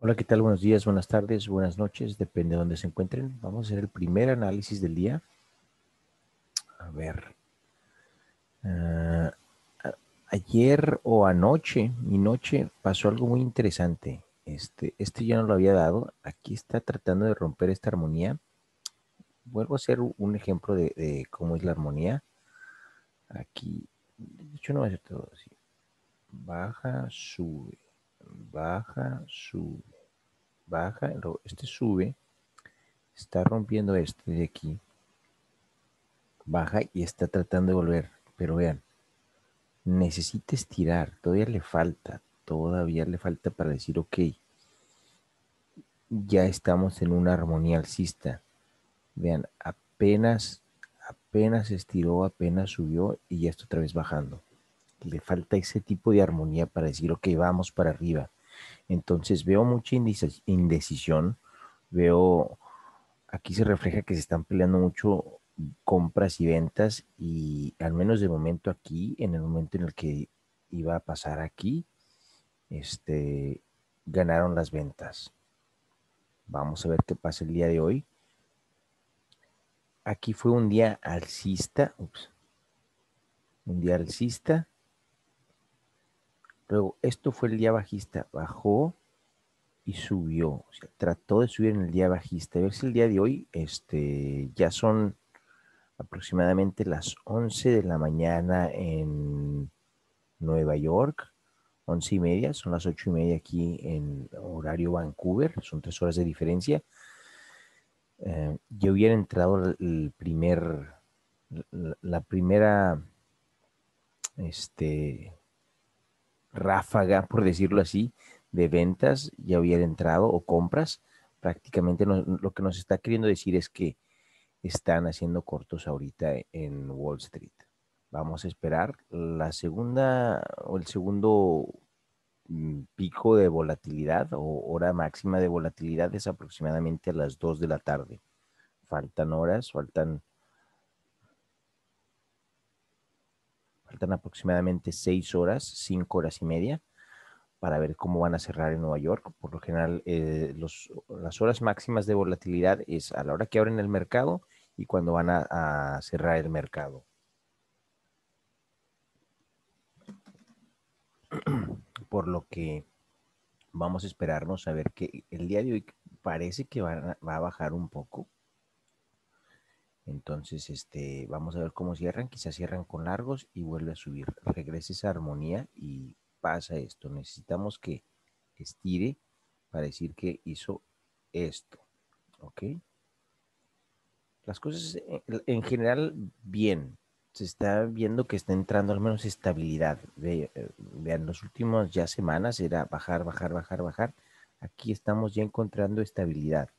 Hola, ¿qué tal? Buenos días, buenas tardes, buenas noches, depende de dónde se encuentren. Vamos a hacer el primer análisis del día. A ver. Ah, ayer o anoche, mi noche, pasó algo muy interesante. Este, este ya no lo había dado. Aquí está tratando de romper esta armonía. Vuelvo a hacer un ejemplo de, de cómo es la armonía. Aquí, de hecho no va a ser todo así. Baja, sube baja, sube, baja, este sube, está rompiendo este de aquí, baja y está tratando de volver, pero vean, necesita estirar, todavía le falta, todavía le falta para decir, ok, ya estamos en una armonía alcista. Vean, apenas, apenas estiró, apenas subió y ya está otra vez bajando le falta ese tipo de armonía para decir, ok, vamos para arriba. Entonces veo mucha indecisión, veo, aquí se refleja que se están peleando mucho compras y ventas y al menos de momento aquí, en el momento en el que iba a pasar aquí, este, ganaron las ventas. Vamos a ver qué pasa el día de hoy. Aquí fue un día alcista, ups, un día alcista Luego, esto fue el día bajista, bajó y subió. Trató de subir en el día bajista. A ver si el día de hoy este, ya son aproximadamente las 11 de la mañana en Nueva York. 11 y media, son las 8 y media aquí en horario Vancouver, son tres horas de diferencia. Eh, yo hubiera entrado el primer, la primera, este, ráfaga, por decirlo así, de ventas ya hubiera entrado o compras. Prácticamente lo que nos está queriendo decir es que están haciendo cortos ahorita en Wall Street. Vamos a esperar la segunda o el segundo mm, pico de volatilidad o hora máxima de volatilidad es aproximadamente a las 2 de la tarde. Faltan horas, faltan Faltan aproximadamente seis horas, cinco horas y media para ver cómo van a cerrar en Nueva York. Por lo general, eh, las horas máximas de volatilidad es a la hora que abren el mercado y cuando van a, cerrar el mercado. Por lo que vamos a esperarnos a ver que el día de hoy parece que va a bajar un poco entonces, este, vamos a ver cómo cierran. Quizás cierran con largos y vuelve a subir. Regresa esa armonía y pasa esto. Necesitamos que estire para decir que hizo esto. ¿Ok? Las cosas eh, en general bien. Se está viendo que está entrando al menos estabilidad. Eh, vean, los últimos ya semanas era bajar, bajar, bajar, bajar. Aquí estamos ya encontrando estabilidad.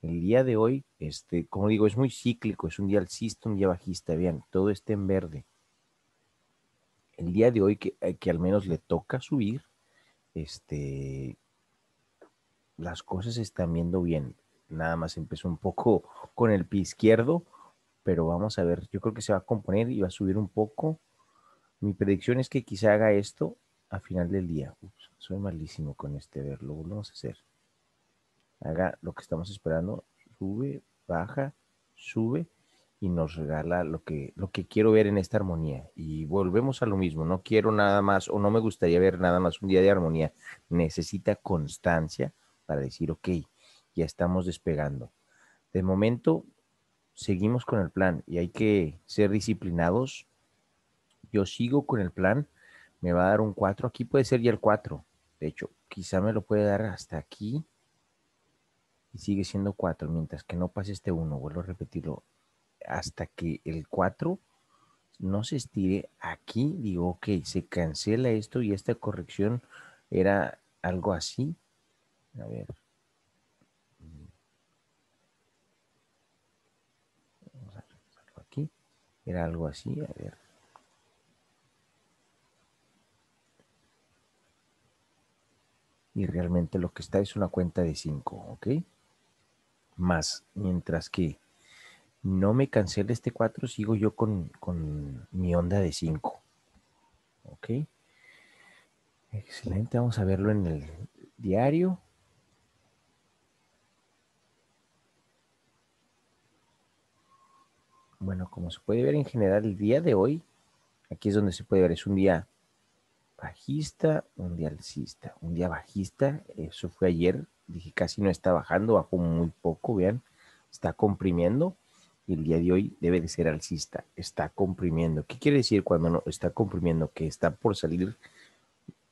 El día de hoy, este, como digo, es muy cíclico, es un día alcista, un día bajista, vean, todo está en verde. El día de hoy que, eh, que al menos le toca subir, este, las cosas se están viendo bien. Nada más empezó un poco con el pie izquierdo, pero vamos a ver, yo creo que se va a componer y va a subir un poco. Mi predicción es que quizá haga esto a final del día. Ups, soy malísimo con este, a ver, lo volvemos a hacer haga lo que estamos esperando, sube, baja, sube y nos regala lo que, lo que quiero ver en esta armonía. Y volvemos a lo mismo, no quiero nada más o no me gustaría ver nada más un día de armonía. Necesita constancia para decir, ok, ya estamos despegando. De momento, seguimos con el plan y hay que ser disciplinados. Yo sigo con el plan, me va a dar un 4, aquí puede ser ya el 4. De hecho, quizá me lo puede dar hasta aquí sigue siendo 4, mientras que no pase este 1, vuelvo a repetirlo, hasta que el 4 no se estire, aquí digo, ok, se cancela esto y esta corrección era algo así. A ver. Vamos a aquí. Era algo así, a ver. Y realmente lo que está es una cuenta de 5, ¿ok? más. Mientras que no me cancele este 4, sigo yo con, con mi onda de 5. ¿Ok? Excelente, vamos a verlo en el diario. Bueno, como se puede ver en general, el día de hoy, aquí es donde se puede ver, es un día bajista, un día alcista, un día bajista, eso fue ayer, dije casi no está bajando, bajó muy poco, vean, está comprimiendo y el día de hoy debe de ser alcista, está comprimiendo. ¿Qué quiere decir cuando no está comprimiendo? Que está por salir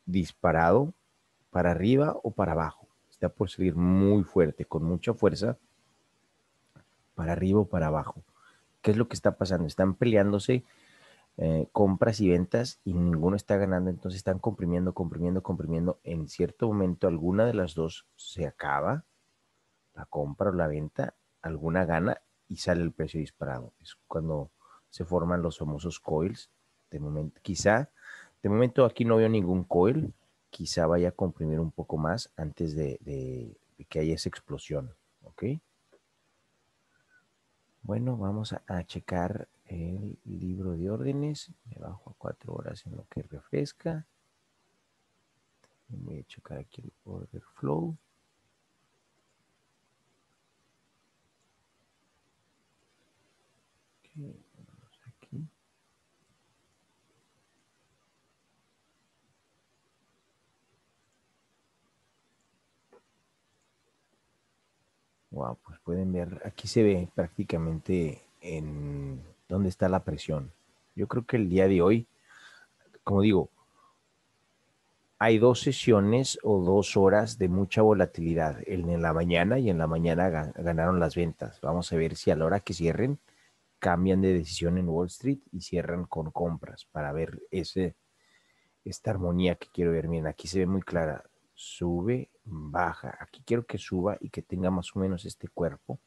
disparado para arriba o para abajo, está por salir muy fuerte, con mucha fuerza, para arriba o para abajo. ¿Qué es lo que está pasando? Están peleándose eh, compras y ventas y ninguno está ganando, entonces están comprimiendo, comprimiendo, comprimiendo. En cierto momento alguna de las dos se acaba, la compra o la venta, alguna gana y sale el precio disparado. Es cuando se forman los famosos coils. De momento, quizá, de momento aquí no veo ningún coil, quizá vaya a comprimir un poco más antes de, que haya esa explosión. ¿Ok? Bueno, vamos a, checar el libro de órdenes. Me bajo a cuatro horas en lo que refresca. Voy a checar aquí el order flow. Wow, pues pueden ver, aquí se ve prácticamente en dónde está la presión. Yo creo que el día de hoy, como digo, hay dos sesiones o dos horas de mucha volatilidad, en la mañana y en la mañana ganaron las ventas. Vamos a ver si a la hora que cierren cambian de decisión en Wall Street y cierran con compras para ver ese, esta armonía que quiero ver. Miren, aquí se ve muy clara sube, baja. Aquí quiero que suba y que tenga más o menos este cuerpo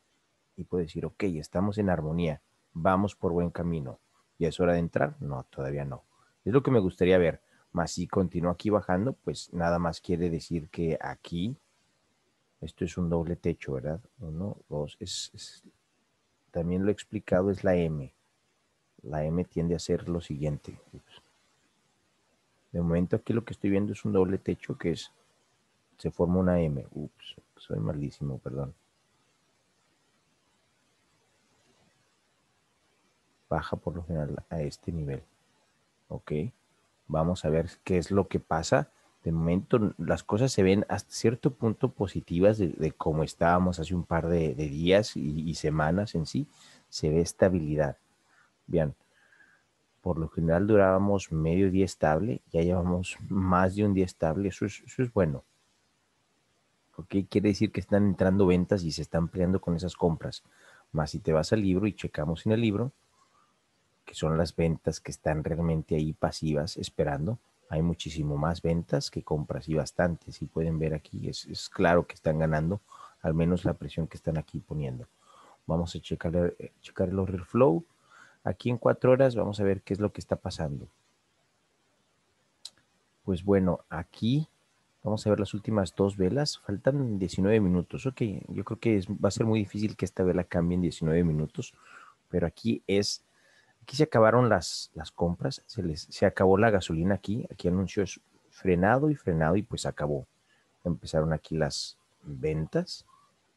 y puedo decir, ok, estamos en armonía, vamos por buen camino. ¿Ya es hora de entrar? No, todavía no. Es lo que me gustaría ver. Más si continúa aquí bajando, pues nada más quiere decir que aquí, esto es un doble techo, ¿verdad? Uno, dos, es, también lo he explicado, es la M. La M tiende a ser lo siguiente. De momento aquí lo que estoy viendo es un doble techo que es se forma una M. Ups, soy malísimo, perdón. Baja por lo general a este nivel. Ok. Vamos a ver qué es lo que pasa. De momento las cosas se ven hasta cierto punto positivas de, cómo estábamos hace un par de, días y, semanas en sí. Se ve estabilidad. Bien, por lo general durábamos medio día estable, ya llevamos más de un día estable, eso es, eso es bueno. ¿ok? Quiere decir que están entrando ventas y se están peleando con esas compras. Más si te vas al libro y checamos en el libro, que son las ventas que están realmente ahí pasivas esperando, hay muchísimo más ventas que compras y bastante. Si pueden ver aquí, es, claro que están ganando, al menos la presión que están aquí poniendo. Vamos a checar, eh, checar el order flow. Aquí en cuatro horas vamos a ver qué es lo que está pasando. Pues bueno, aquí Vamos a ver las últimas dos velas. Faltan 19 minutos. Ok, yo creo que va a ser muy difícil que esta vela cambie en 19 minutos. Pero aquí es, aquí se acabaron las, las compras. Se, les, se acabó la gasolina aquí. Aquí anunció es frenado y frenado y pues acabó. Empezaron aquí las ventas.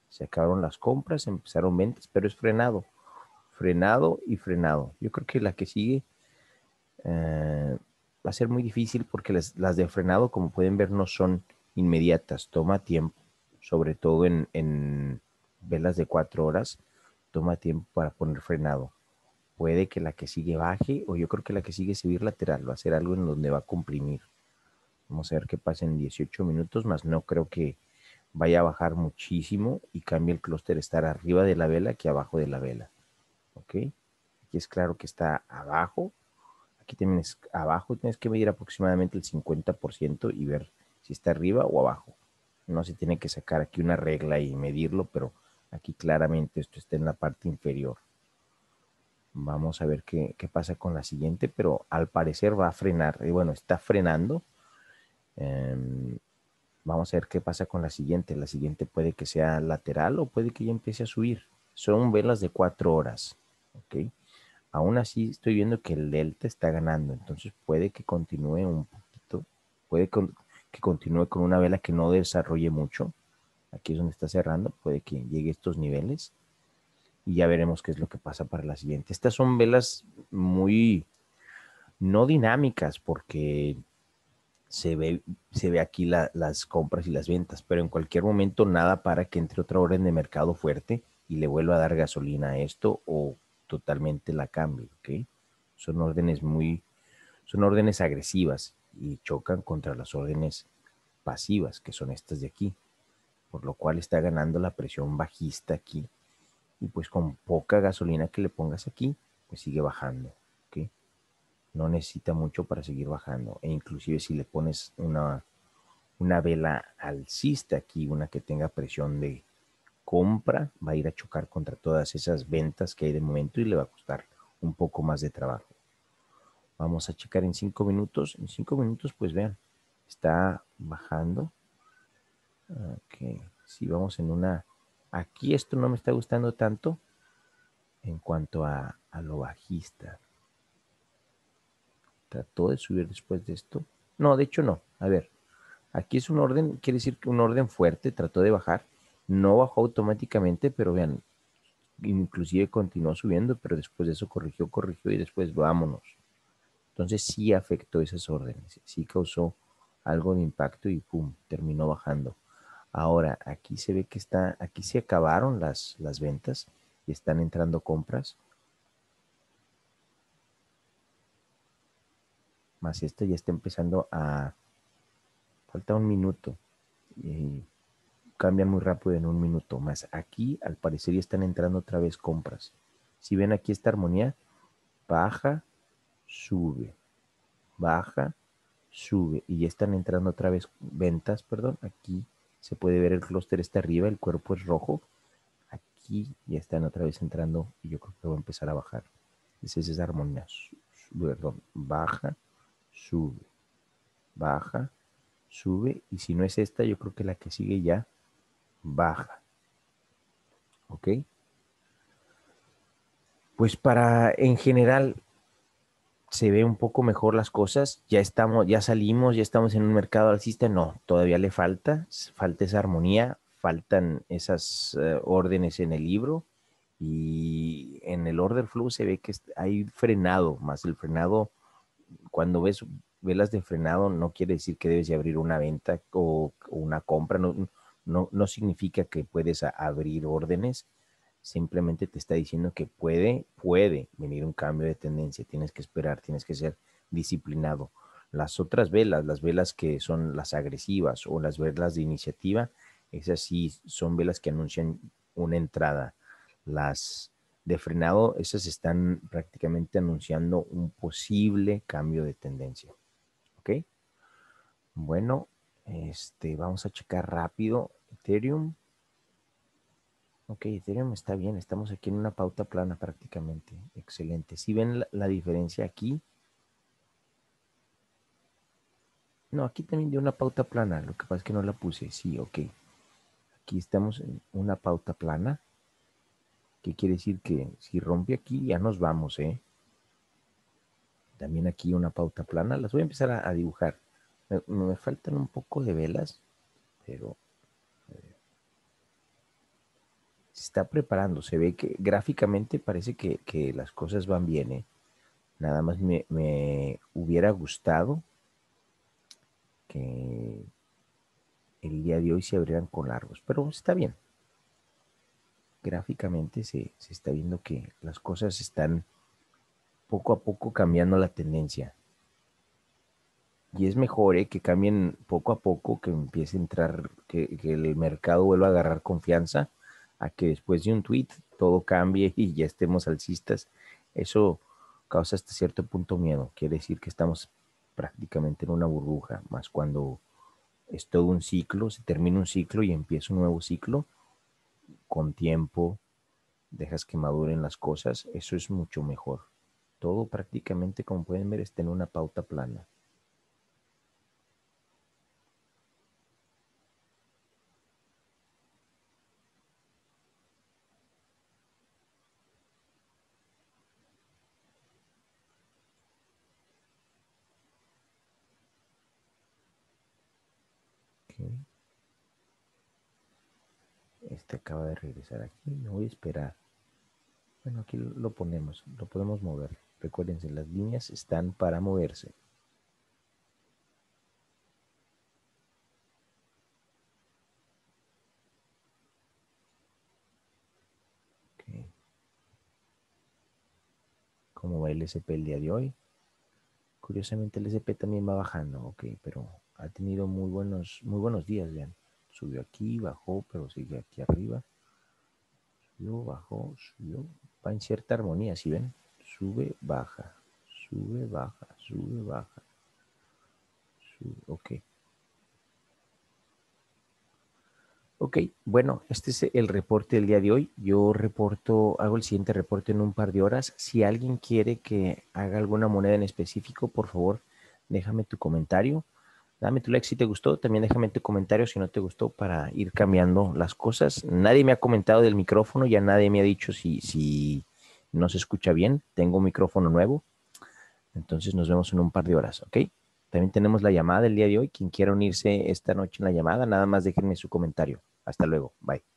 Se acabaron las compras, empezaron ventas, pero es frenado. Frenado y frenado. Yo creo que la que sigue... Eh, va a ser muy difícil porque las, de frenado, como pueden ver, no son inmediatas, toma tiempo, sobre todo en, velas de cuatro horas, toma tiempo para poner frenado. Puede que la que sigue baje o yo creo que la que sigue subir lateral, va a ser algo en donde va a comprimir. Vamos a ver qué pasa en 18 minutos, más no creo que vaya a bajar muchísimo y cambie el clúster estar arriba de la vela que abajo de la vela. ¿Ok? Aquí es claro que está abajo, Aquí tienes abajo, tienes que medir aproximadamente el 50% y ver si está arriba o abajo. No se tiene que sacar aquí una regla y medirlo, pero aquí claramente esto está en la parte inferior. Vamos a ver qué, pasa con la siguiente, pero al parecer va a frenar. Y bueno, está frenando. Em, vamos a ver qué pasa con la siguiente. La siguiente puede que sea lateral o puede que ya empiece a subir. Son velas de cuatro horas. ¿ok? Aún así estoy viendo que el delta está ganando, entonces puede que continúe un poquito, puede que continúe con una vela que no desarrolle mucho. Aquí es donde está cerrando, puede que llegue a estos niveles y ya veremos qué es lo que pasa para la siguiente. Estas son velas muy no dinámicas porque se ve, se ve aquí las compras y las ventas, pero en cualquier momento nada para que entre otra orden de mercado fuerte y le vuelva a dar gasolina a esto o totalmente la cambie. Son órdenes muy, son órdenes agresivas y chocan contra las órdenes pasivas, que son estas de aquí, por lo cual está ganando la presión bajista aquí y pues con poca gasolina que le pongas aquí, pues sigue bajando. No necesita mucho para seguir bajando e inclusive si le pones una, una vela alcista aquí, una que tenga presión de compra, va a ir a chocar contra todas esas ventas que hay de momento y le va a costar un poco más de trabajo. Vamos a checar en cinco minutos. En cinco minutos, pues vean, está bajando. Ok, si vamos en una... Aquí esto no me está gustando tanto en cuanto a, lo bajista. Trató de subir después de esto. No, de hecho no. A ver, aquí es un orden, quiere decir que un orden fuerte, trató de bajar. No bajó automáticamente, pero vean, inclusive continuó subiendo, pero después de eso corrigió, corrigió y después vámonos. Entonces sí afectó esas órdenes, sí causó algo de impacto y pum, terminó bajando. Ahora, aquí se ve que está, aquí se acabaron las, las ventas y están entrando compras. Más esta ya está empezando a... Falta un minuto. Y cambian muy rápido en un minuto. Más aquí, al parecer, ya están entrando otra vez compras. Si ven aquí esta armonía, baja, sube, baja, sube y ya están entrando otra vez ventas, perdón, aquí se puede ver el clúster está arriba, el cuerpo es rojo, aquí ya están otra vez entrando y yo creo que va a empezar a bajar. Esa es esa armonía, perdón, baja, sube, baja, sube y si no es esta, yo creo que la que sigue ya baja. ¿Ok? Pues para en general se ve un poco mejor las cosas, ya estamos, ya salimos, ya estamos en un mercado alcista, no, todavía le falta, falta esa armonía, faltan esas eh, órdenes en el libro y en el order flow se ve que hay frenado, más el frenado, cuando ves velas de frenado no quiere decir que debes de abrir una venta o, una compra, no, no, no significa que puedes abrir órdenes, simplemente te está diciendo que puede, puede venir un cambio de tendencia, tienes que esperar, tienes que ser disciplinado. Las otras velas, las velas que son las agresivas o las velas de iniciativa, esas sí son velas que anuncian una entrada. Las de frenado, esas están prácticamente anunciando un posible cambio de tendencia. ¿Ok? Bueno, este, vamos a checar rápido Ethereum. Ok, Ethereum está bien, estamos aquí en una pauta plana prácticamente. Excelente. Si ven la, diferencia aquí? No, aquí también dio una pauta plana, lo que pasa es que no la puse. Sí, ok. Aquí estamos en una pauta plana. ¿Qué quiere decir? Que si rompe aquí ya nos vamos, ¿eh? También aquí una pauta plana. Las voy a empezar a, dibujar. me faltan un poco de velas, pero se está preparando. Se ve que gráficamente parece que, las cosas van bien. ¿eh? Nada más me, me, hubiera gustado que el día de hoy se abrieran con largos, pero está bien. Gráficamente se, está viendo que las cosas están poco a poco cambiando la tendencia. Y es mejor ¿eh? que cambien poco a poco, que empiece a entrar, que, que el mercado vuelva a agarrar confianza a que después de un tweet todo cambie y ya estemos alcistas, eso causa hasta cierto punto miedo. Quiere decir que estamos prácticamente en una burbuja, más cuando es todo un ciclo, se termina un ciclo y empieza un nuevo ciclo, con tiempo, dejas que maduren las cosas, eso es mucho mejor. Todo prácticamente, como pueden ver, está en una pauta plana. Acaba de regresar aquí. Me voy a esperar. Bueno, aquí lo ponemos, lo podemos mover. Recuérdense, las líneas están para moverse. ¿Cómo va el SP el día de hoy? Curiosamente el SP también va bajando, ok, pero ha tenido muy buenos, muy buenos días, vean. Subió aquí, bajó, pero sigue aquí arriba. Subió, bajó, subió. Va en cierta armonía, ¿sí ven? Sube, baja, sube, baja, sube, baja. Sube, ok. Ok, bueno, este es el reporte del día de hoy. Yo reporto, hago el siguiente reporte en un par de horas. Si alguien quiere que haga alguna moneda en específico, por favor, déjame tu comentario. Dame tu like si te gustó. También déjame tu comentario si no te gustó para ir cambiando las cosas. Nadie me ha comentado del micrófono, ya nadie me ha dicho si, si no se escucha bien. Tengo un micrófono nuevo. Entonces nos vemos en un par de horas, ¿ok? También tenemos la llamada del día de hoy. Quien quiera unirse esta noche en la llamada, nada más déjenme su comentario. Hasta luego. Bye.